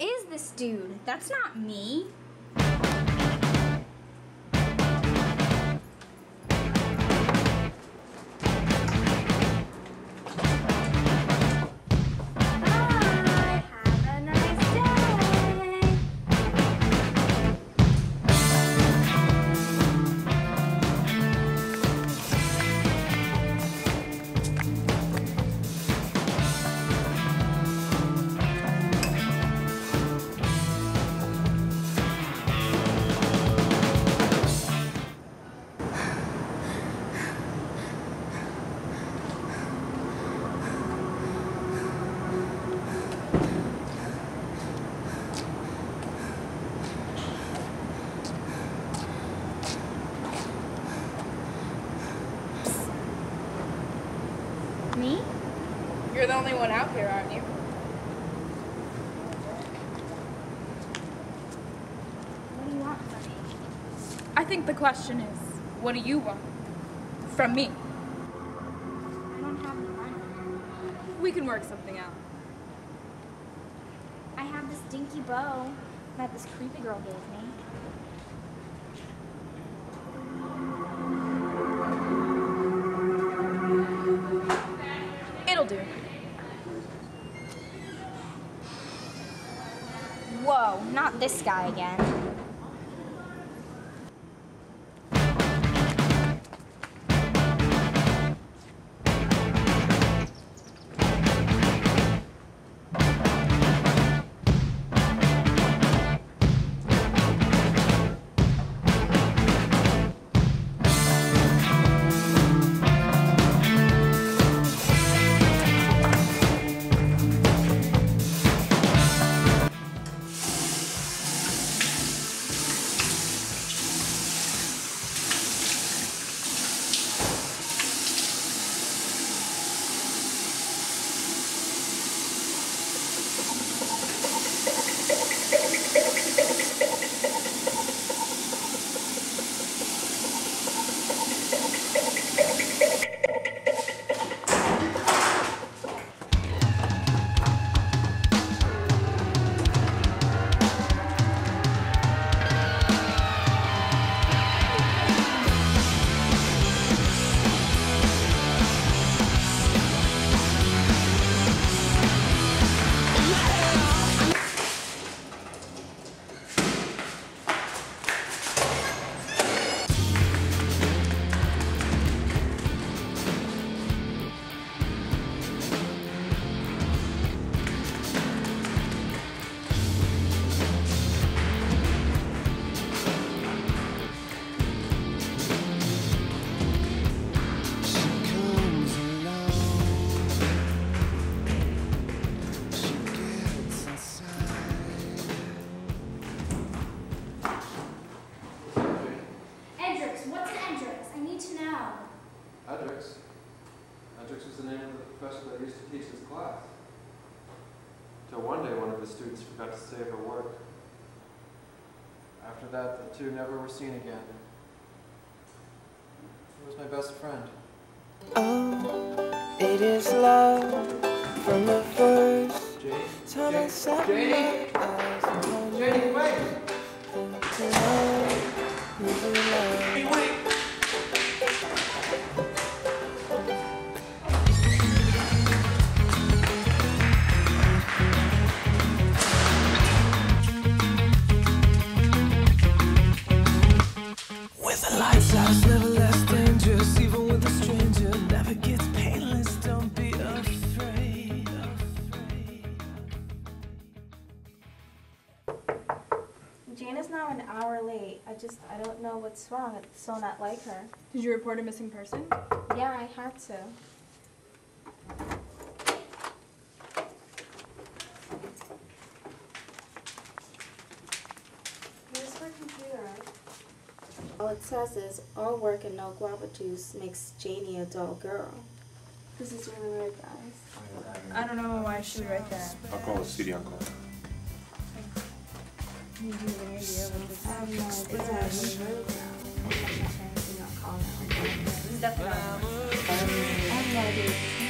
is this dude? That's not me. Me? You're the only one out here, aren't you? What do you want from me? I think the question is, what do you want from me? I don't have any money. We can work something out. I have this dinky bow that this creepy girl gave me. Not this guy again. Till one day one of his students forgot to save her work. After that, the two never were seen again. He was my best friend. Oh, it is love from the first Janie? time I set Janie? my eyes on you. Janie, wait! Jane is now an hour late. I just, I don't know what's wrong. It's so not like her. Did you report a missing person? Yeah, I had to. Where's her computer? All it says is, all work and no guava juice makes Janie a dull girl. This is really weird, guys. I don't know why she would write that. I'll call the city uncle. I have no idea. It's really rude now. I'm not call now. It's definitely not. I have no idea.